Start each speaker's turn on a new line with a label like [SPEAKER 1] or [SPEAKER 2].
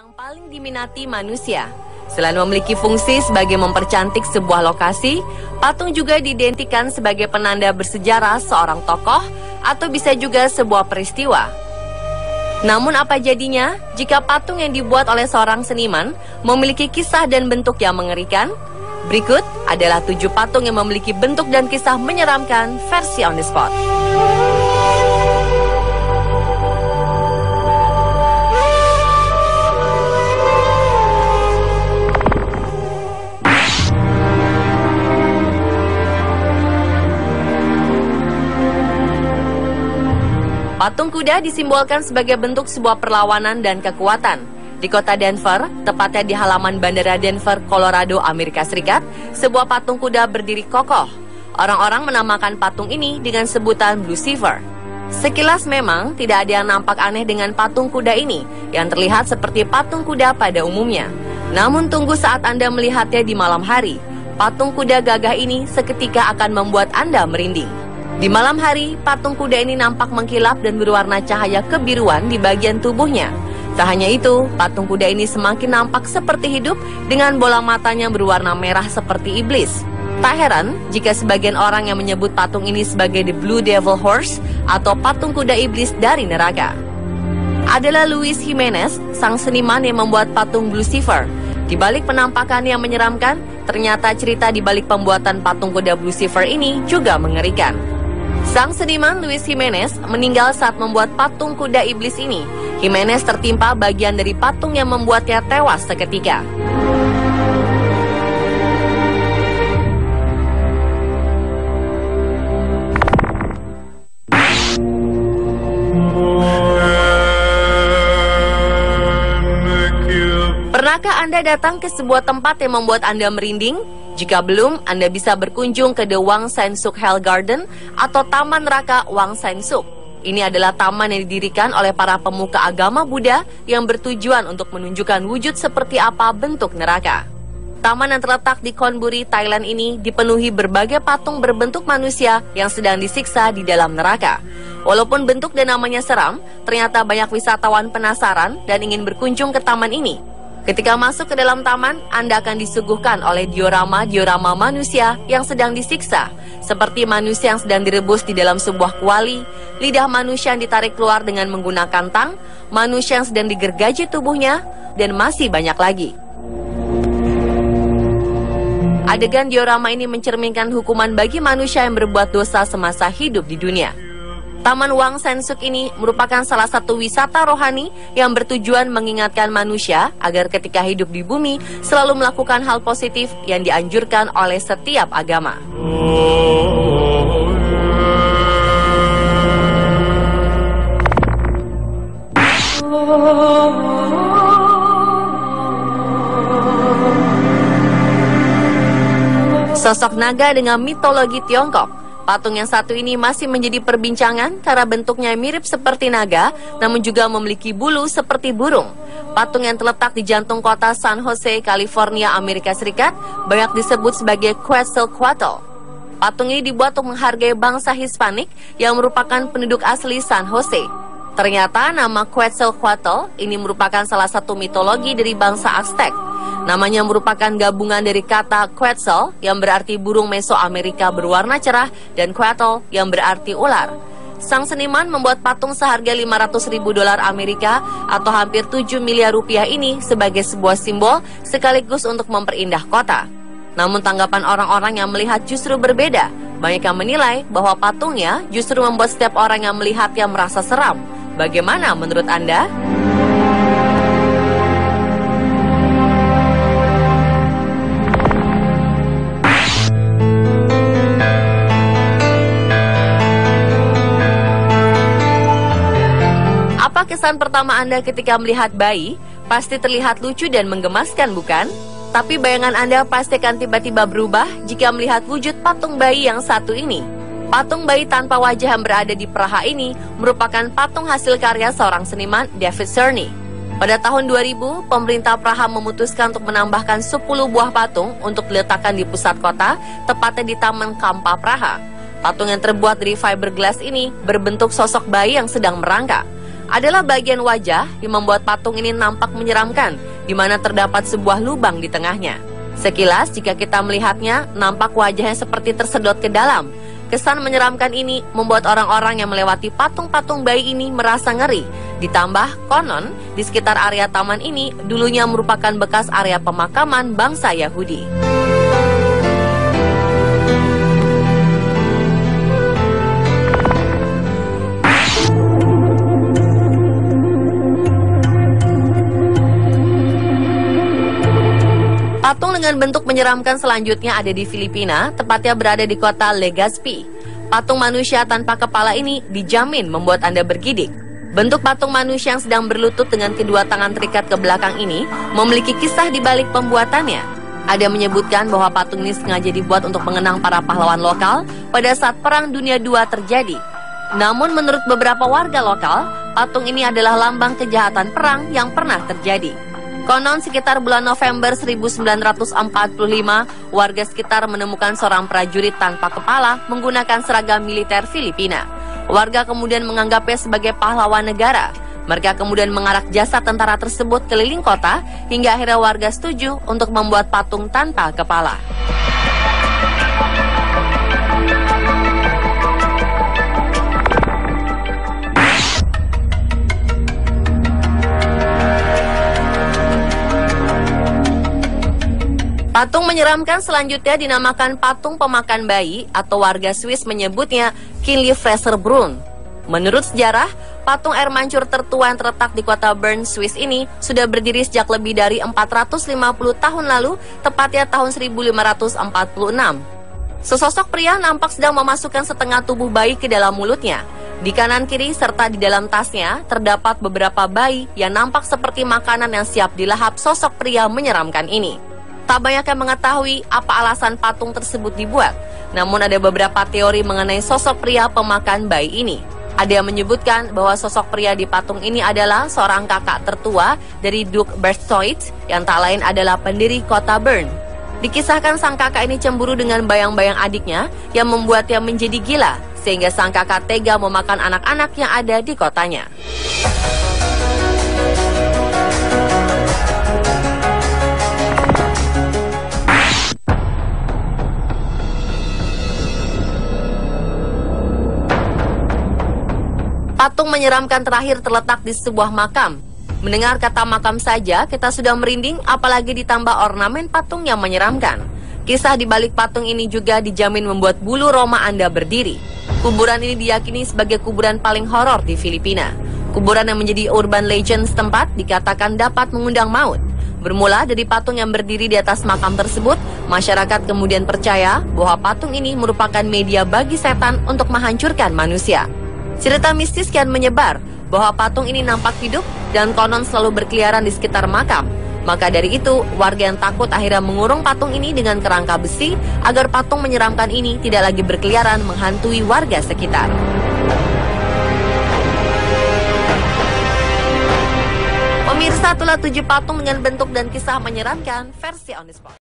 [SPEAKER 1] Yang paling diminati manusia. Selain memiliki fungsi sebagai mempercantik sebuah lokasi, patung juga diidentikan sebagai penanda bersejarah seorang tokoh atau bisa juga sebuah peristiwa. Namun apa jadinya jika patung yang dibuat oleh seorang seniman memiliki kisah dan bentuk yang mengerikan? Berikut adalah tujuh patung yang memiliki bentuk dan kisah menyeramkan versi on the spot. Patung kuda disimbolkan sebagai bentuk sebuah perlawanan dan kekuatan. Di kota Denver, tepatnya di halaman Bandara Denver, Colorado, Amerika Serikat, sebuah patung kuda berdiri kokoh. Orang-orang menamakan patung ini dengan sebutan Lucifer. Sekilas memang tidak ada yang nampak aneh dengan patung kuda ini, yang terlihat seperti patung kuda pada umumnya. Namun tunggu saat Anda melihatnya di malam hari, patung kuda gagah ini seketika akan membuat Anda merinding. Di malam hari, patung kuda ini nampak mengkilap dan berwarna cahaya kebiruan di bagian tubuhnya. Tak hanya itu, patung kuda ini semakin nampak seperti hidup dengan bola matanya berwarna merah seperti iblis. Tak heran jika sebagian orang yang menyebut patung ini sebagai The Blue Devil Horse atau patung kuda iblis dari neraka. Adalah Luis Jimenez, sang seniman yang membuat patung Lucifer. Di balik penampakan yang menyeramkan, ternyata cerita di balik pembuatan patung kuda Lucifer ini juga mengerikan. Sang seniman Luis Jimenez meninggal saat membuat patung kuda iblis ini. Jimenez tertimpa bagian dari patung yang membuatnya tewas seketika. Pernahkah Anda datang ke sebuah tempat yang membuat Anda merinding? Jika belum, Anda bisa berkunjung ke The Wang San Suk Hell Garden atau Taman Neraka Wang San Suk. Ini adalah taman yang didirikan oleh para pemuka agama Buddha yang bertujuan untuk menunjukkan wujud seperti apa bentuk neraka. Taman yang terletak di Konburi, Thailand ini dipenuhi berbagai patung berbentuk manusia yang sedang disiksa di dalam neraka. Walaupun bentuk dan namanya seram, ternyata banyak wisatawan penasaran dan ingin berkunjung ke taman ini Ketika masuk ke dalam taman, Anda akan disuguhkan oleh diorama-diorama manusia yang sedang disiksa, seperti manusia yang sedang direbus di dalam sebuah kuali, lidah manusia yang ditarik keluar dengan menggunakan tang, manusia yang sedang digergaji tubuhnya, dan masih banyak lagi. Adegan diorama ini mencerminkan hukuman bagi manusia yang berbuat dosa semasa hidup di dunia. Taman Wang Sensuk ini merupakan salah satu wisata rohani yang bertujuan mengingatkan manusia agar ketika hidup di bumi selalu melakukan hal positif yang dianjurkan oleh setiap agama. Sosok naga dengan mitologi Tiongkok Patung yang satu ini masih menjadi perbincangan karena bentuknya mirip seperti naga, namun juga memiliki bulu seperti burung. Patung yang terletak di jantung kota San Jose, California, Amerika Serikat, banyak disebut sebagai Quetzalcoatl. Patung ini dibuat untuk menghargai bangsa Hispanik yang merupakan penduduk asli San Jose. Ternyata nama Quetzalcoatl ini merupakan salah satu mitologi dari bangsa Aztec. Namanya merupakan gabungan dari kata Quetzal yang berarti burung Mesoamerika berwarna cerah dan Quetzal yang berarti ular. Sang seniman membuat patung seharga 500 ribu dolar Amerika atau hampir 7 miliar rupiah ini sebagai sebuah simbol sekaligus untuk memperindah kota. Namun tanggapan orang-orang yang melihat justru berbeda. Banyak yang menilai bahwa patungnya justru membuat setiap orang yang melihatnya merasa seram. Bagaimana menurut Anda? kesan pertama Anda ketika melihat bayi pasti terlihat lucu dan menggemaskan, bukan? Tapi bayangan Anda pasti akan tiba-tiba berubah jika melihat wujud patung bayi yang satu ini. Patung bayi tanpa wajah yang berada di Praha ini merupakan patung hasil karya seorang seniman David Cerny. Pada tahun 2000, pemerintah Praha memutuskan untuk menambahkan 10 buah patung untuk diletakkan di pusat kota, tepatnya di Taman Kampa Praha. Patung yang terbuat dari fiberglass ini berbentuk sosok bayi yang sedang merangkak. adalah bagian wajah yang membuat patung ini nampak menyeramkan, di mana terdapat sebuah lubang di tengahnya. Sekilas, jika kita melihatnya, nampak wajahnya seperti tersedot ke dalam. Kesan menyeramkan ini membuat orang-orang yang melewati patung-patung bayi ini merasa ngeri. Ditambah, konon, di sekitar area taman ini dulunya merupakan bekas area pemakaman bangsa Yahudi. Dengan bentuk menyeramkan selanjutnya ada di Filipina, tepatnya berada di kota Legazpi. Patung manusia tanpa kepala ini dijamin membuat Anda bergidik. Bentuk patung manusia yang sedang berlutut dengan kedua tangan terikat ke belakang ini memiliki kisah di balik pembuatannya. Ada menyebutkan bahwa patung ini sengaja dibuat untuk mengenang para pahlawan lokal pada saat Perang Dunia II terjadi. Namun menurut beberapa warga lokal, patung ini adalah lambang kejahatan perang yang pernah terjadi. Konon sekitar bulan November 1945, warga sekitar menemukan seorang prajurit tanpa kepala menggunakan seragam militer Filipina. Warga kemudian menganggapnya sebagai pahlawan negara. Mereka kemudian mengarak jasad tentara tersebut keliling kota hingga akhirnya warga setuju untuk membuat patung tanpa kepala. Patung menyeramkan selanjutnya dinamakan patung pemakan bayi atau warga Swiss menyebutnya Kinley Fraser Brun. Menurut sejarah, patung air mancur tertua yang terletak di kota Bern, Swiss ini sudah berdiri sejak lebih dari 450 tahun lalu, tepatnya tahun 1546. Sesosok pria nampak sedang memasukkan setengah tubuh bayi ke dalam mulutnya. Di kanan kiri serta di dalam tasnya terdapat beberapa bayi yang nampak seperti makanan yang siap dilahap sosok pria menyeramkan ini. Tak banyak yang mengetahui apa alasan patung tersebut dibuat, namun ada beberapa teori mengenai sosok pria pemakan bayi ini. Ada yang menyebutkan bahwa sosok pria di patung ini adalah seorang kakak tertua dari Duke Berthoud yang tak lain adalah pendiri kota Bern. Dikisahkan sang kakak ini cemburu dengan bayang-bayang adiknya yang membuatnya menjadi gila, sehingga sang kakak tega memakan anak-anak yang ada di kotanya. Menyeramkan terakhir terletak di sebuah makam. Mendengar kata makam saja, kita sudah merinding apalagi ditambah ornamen patung yang menyeramkan. Kisah di balik patung ini juga dijamin membuat bulu Roma Anda berdiri. Kuburan ini diyakini sebagai kuburan paling horor di Filipina. Kuburan yang menjadi urban legend setempat dikatakan dapat mengundang maut. Bermula dari patung yang berdiri di atas makam tersebut, masyarakat kemudian percaya bahwa patung ini merupakan media bagi setan untuk menghancurkan manusia. Cerita mistis kian menyebar bahwa patung ini nampak hidup dan konon selalu berkeliaran di sekitar makam. Maka dari itu, warga yang takut akhirnya mengurung patung ini dengan kerangka besi agar patung menyeramkan ini tidak lagi berkeliaran menghantui warga sekitar. Pemirsa itulah tujuh patung dengan bentuk dan kisah menyeramkan versi On The Spot.